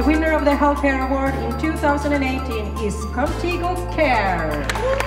The winner of the Healthcare Award in 2018 is Contigo Care.